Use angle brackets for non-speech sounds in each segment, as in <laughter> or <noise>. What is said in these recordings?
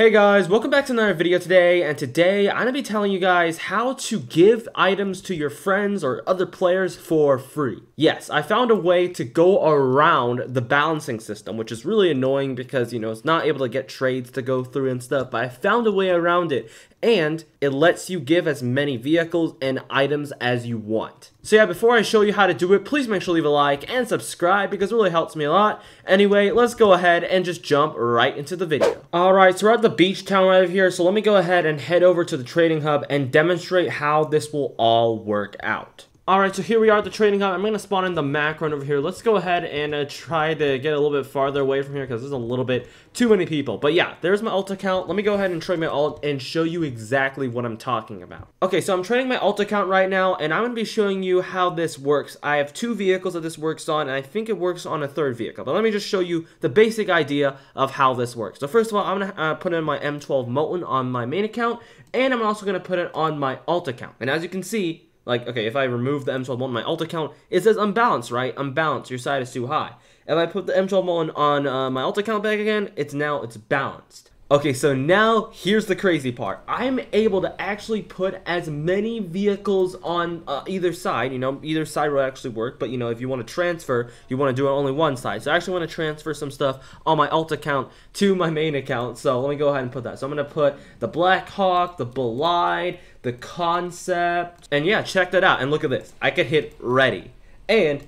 Hey guys, welcome back to another video today, and today I'm going to be telling you guys how to give items to your friends or other players for free. Yes, I found a way to go around the balancing system, which is really annoying because, you know, it's not able to get trades to go through and stuff, but I found a way around it, and it lets you give as many vehicles and items as you want. So yeah, before I show you how to do it, please make sure to leave a like and subscribe because it really helps me a lot. Anyway, let's go ahead and just jump right into the video. Alright, so we're at the beach town right here, so let me go ahead and head over to the trading hub and demonstrate how this will all work out. Alright, so here we are at the trading hub. I'm going to spawn in the Macron over here. Let's go ahead and uh, try to get a little bit farther away from here because there's a little bit too many people. But yeah, there's my alt account. Let me go ahead and trade my alt and show you exactly what I'm talking about. Okay, so I'm trading my alt account right now, and I'm going to be showing you how this works. I have two vehicles that this works on, and I think it works on a third vehicle. But let me just show you the basic idea of how this works. So first of all, I'm going to uh, put in my M12 Molten on my main account, and I'm also going to put it on my alt account. And as you can see, like, okay, if I remove the M12 Molten my alt account, it says unbalanced, right? Unbalanced, your side is too high. If I put the M12 Molten on uh, my alt account back again, it's now, it's balanced. Okay, so now here's the crazy part. I'm able to actually put as many vehicles on uh, either side. You know, either side will actually work, but you know, if you want to transfer, you want to do it only one side. So I actually want to transfer some stuff on my alt account to my main account. So let me go ahead and put that. So I'm going to put the Blackhawk, the Bolide, the Concept, and yeah, check that out. And look at this. I could hit ready. And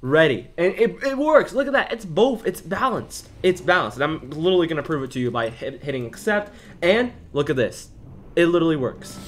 ready. And it, it works. Look at that. It's both. It's balanced. It's balanced. And I'm literally going to prove it to you by hit, hitting accept. And look at this. It literally works.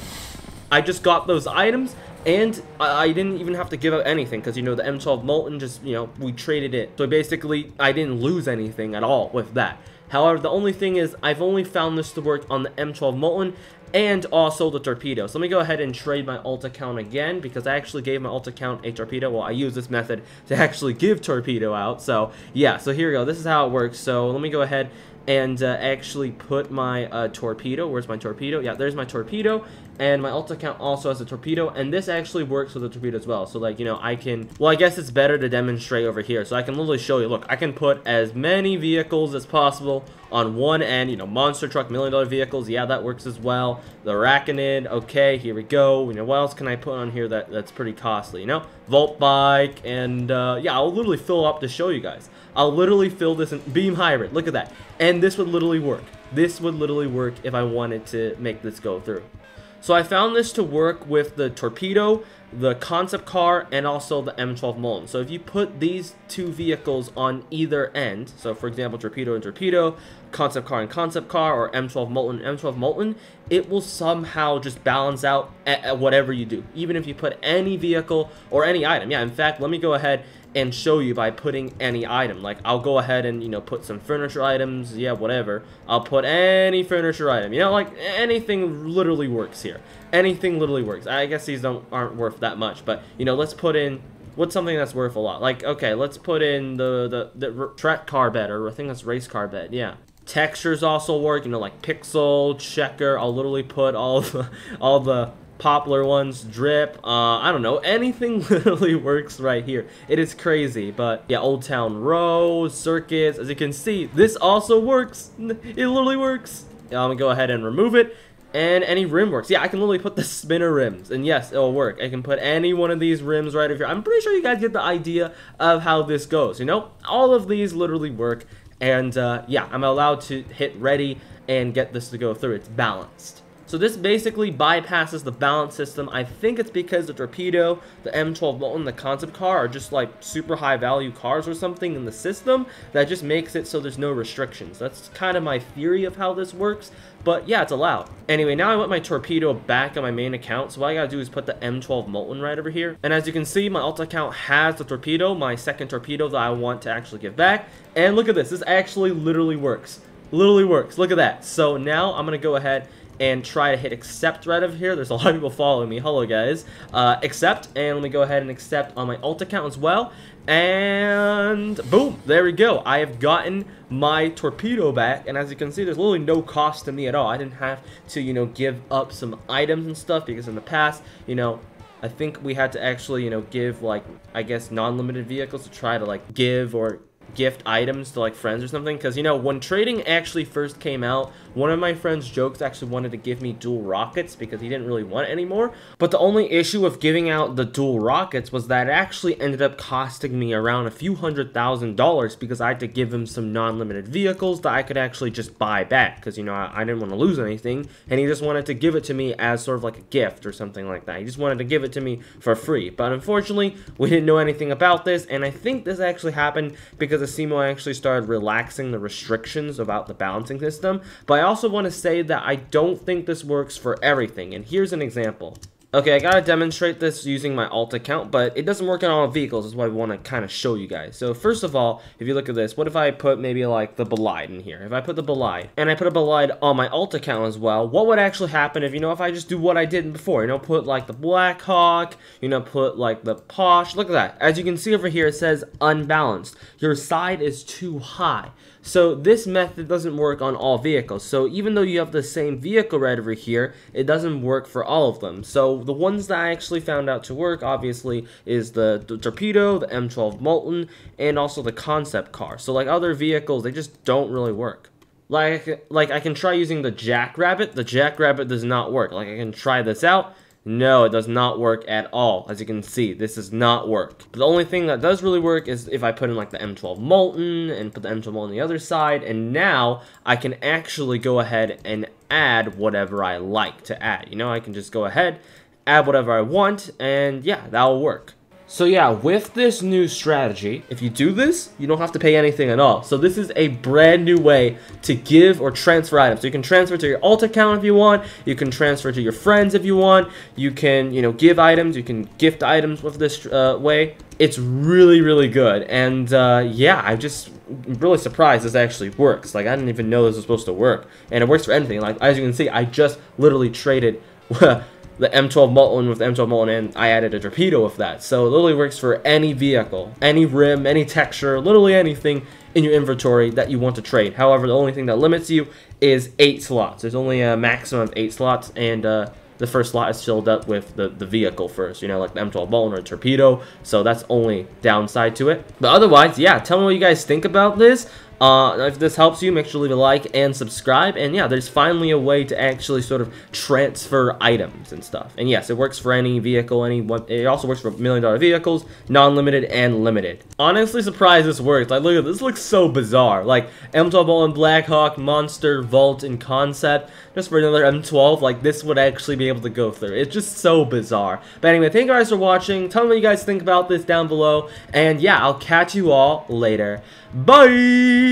I just got those items and I, I didn't even have to give up anything because, you know, the M12 Molten just, you know, we traded it. So basically, I didn't lose anything at all with that. However, the only thing is I've only found this to work on the M12 Molten and also the torpedo. So let me go ahead and trade my alt account again because I actually gave my alt account a torpedo. Well, I use this method to <laughs> actually give torpedo out. So yeah, so here we go. This is how it works. So let me go ahead and uh, actually put my uh, torpedo. Where's my torpedo? Yeah, there's my torpedo. And my alt account also has a torpedo. And this actually works with the torpedo as well. So, like, you know, I can... Well, I guess it's better to demonstrate over here. So I can literally show you. Look, I can put as many vehicles as possible on one end. You know, monster truck, million dollar vehicles. Yeah, that works as well. The Arachnid. Okay, here we go. You know, what else can I put on here that, that's pretty costly? You know, Volt Bike. And, uh, yeah, I'll literally fill up to show you guys. I'll literally fill this in beam hybrid. Look at that. And this would literally work. This would literally work if I wanted to make this go through. So I found this to work with the torpedo, the concept car, and also the M12 Molten. So if you put these two vehicles on either end, so for example, torpedo and torpedo, concept car and concept car, or M12 Molten and M12 Molten, it will somehow just balance out at, at whatever you do, even if you put any vehicle or any item. Yeah, in fact, let me go ahead and show you by putting any item. Like, I'll go ahead and, you know, put some furniture items, yeah, whatever. I'll put any furniture item. You know, like, anything literally works here. Anything literally works. I guess these don't aren't worth that much, but, you know, let's put in what's something that's worth a lot. Like, okay, let's put in the, the, the track car bed, or I think that's race car bed, yeah. Textures also work, you know, like pixel, checker. I'll literally put all <laughs> the, all the popular ones, drip, uh, I don't know, anything <laughs> literally works right here. It is crazy, but yeah, Old Town Road, circuits, as you can see, this also works. <laughs> It literally works. I'm gonna go ahead and remove it. And any rim works. Yeah, I can literally put the <laughs> spinner rims. And yes, it'll work. I can put any one of these rims right over here. I'm pretty sure you guys get the idea of how this goes. You know, all of these literally work. And uh, yeah, I'm allowed to hit ready and get this to go through. It's balanced. So this basically bypasses the balance system. I think it's because the Torpedo, the M12 Molten, the Concept Car are just like super high value cars or something in the system that just makes it so there's no restrictions. That's kind of my theory of how this works. But yeah, it's allowed. Anyway, now I want my Torpedo back on my main account. So what I gotta do is put the M12 Molten right over here. And as you can see, my alt account has the Torpedo, my second Torpedo that I want to actually give back. And look at this. This actually literally works. Literally works. Look at that. So now I'm gonna go ahead and try to hit accept right over here. There's a lot of people following me. Hello, guys. Uh, accept, and let me go ahead and accept on my alt account as well. And boom, there we go. I have gotten my torpedo back, and as you can see, there's literally no cost to me at all. I didn't have to, you know, give up some items and stuff because in the past, you know, I think we had to actually, you know, give, like, I guess, non-limited vehicles to try to, like, give or gift items to like friends or something because you know when trading actually first came out One of my friend's jokes actually wanted to give me dual rockets because he didn't really want anymore. But the only issue with giving out the dual rockets was that it actually ended up costing me around a few hundred thousand dollars because I had to give him some non-limited vehicles that I could actually just buy back because, you know, I, I didn't want to lose anything. And he just wanted to give it to me as sort of like a gift or something like that. He just wanted to give it to me for free. But unfortunately, we didn't know anything about this. And I think this actually happened because Asimo actually started relaxing the restrictions about the balancing system. But I also want to say that I don't think this works for everything. And here's an example. Okay, I gotta demonstrate this using my alt account, but it doesn't work on all vehicles, is what I want to kind of show you guys. So first of all, if you look at this, what if I put maybe like the Bolide in here? If I put the Bolide, and I put a Bolide on my alt account as well, what would actually happen if, you know, if I just do what I did before, you know, put like the Blackhawk, you know, put like the Posh, look at that. As you can see over here, it says unbalanced. Your side is too high. So this method doesn't work on all vehicles. So even though you have the same vehicle right over here, it doesn't work for all of them. So the ones that I actually found out to work, obviously, is the, the Torpedo, the M12 Molten, and also the concept car. So like other vehicles, they just don't really work. Like, like I can try using the Jackrabbit. The Jackrabbit does not work. Like I can try this out. No, it does not work at all. As you can see, this does not work. But the only thing that does really work is if I put in like the M12 Molten and put the M12 Molten on the other side. And now I can actually go ahead and add whatever I like to add. You know, I can just go ahead, add whatever I want, and yeah, that will work. So yeah, with this new strategy, if you do this, you don't have to pay anything at all. So this is a brand new way to give or transfer items. So you can transfer to your alt account if you want. You can transfer to your friends if you want. You can, you know, give items. You can gift items with this uh, way. It's really, really good. And uh, yeah, I'm just really surprised this actually works. Like I didn't even know this was supposed to work. And it works for anything. Like as you can see, I just literally traded <laughs> the M12 Molten with M12 Molten and I added a torpedo with that. So it literally works for any vehicle, any rim, any texture, literally anything in your inventory that you want to trade. However, the only thing that limits you is eight slots. There's only a maximum of eight slots and uh, the first slot is filled up with the, the vehicle first, you know, like the M12 Molten or a torpedo. So that's only downside to it. But otherwise, yeah, tell me what you guys think about this. Uh, if this helps you, make sure to leave a like and subscribe. And yeah, there's finally a way to actually sort of transfer items and stuff. And yes, it works for any vehicle, any it also works for million dollar vehicles, non-limited and limited. Honestly surprised this works. Like look at this, looks so bizarre. Like M12 Ball and Blackhawk, Monster, Volt, and Concept. Just for another M12, like this would actually be able to go through. It's just so bizarre. But anyway, thank you guys for watching. Tell me what you guys think about this down below. And yeah, I'll catch you all later. Bye!